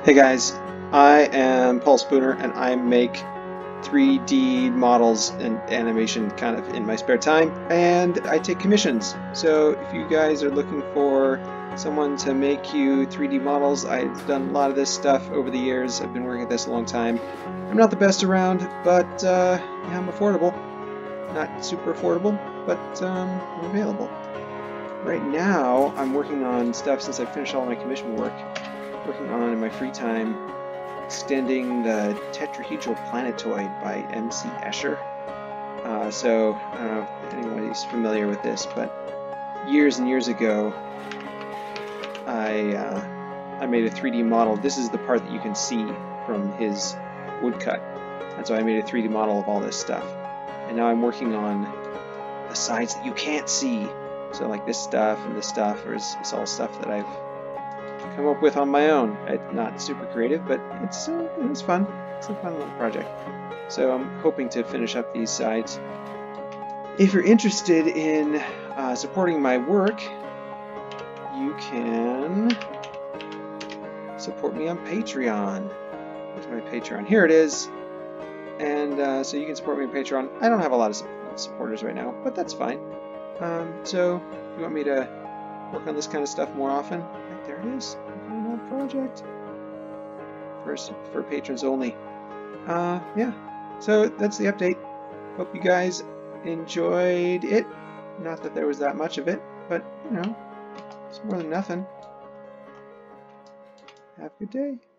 Hey guys, I am Paul Spooner and I make 3D models and animation kind of in my spare time and I take commissions. So if you guys are looking for someone to make you 3D models, I've done a lot of this stuff over the years. I've been working at this a long time. I'm not the best around, but uh, I'm affordable. Not super affordable, but um, I'm available. Right now, I'm working on stuff since I finished all my commission work working on in my free time extending the tetrahedral planetoid by M.C. Escher. Uh, so, I don't know if anybody's familiar with this, but years and years ago, I, uh, I made a 3D model. This is the part that you can see from his woodcut. And so I made a 3D model of all this stuff. And now I'm working on the sides that you can't see. So like this stuff and this stuff is, is all stuff that I've come up with on my own. It's not super creative, but it's uh, it's fun. It's a fun little project. So I'm hoping to finish up these sides. If you're interested in uh, supporting my work, you can support me on Patreon. Where's my Patreon? Here it is. And uh, so you can support me on Patreon. I don't have a lot of supporters right now, but that's fine. Um, so you want me to work on this kind of stuff more often, right there it is. Project for for patrons only. Uh, yeah. So that's the update. Hope you guys enjoyed it. Not that there was that much of it, but you know, it's more than nothing. Have a good day.